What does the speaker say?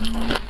Mm-hmm.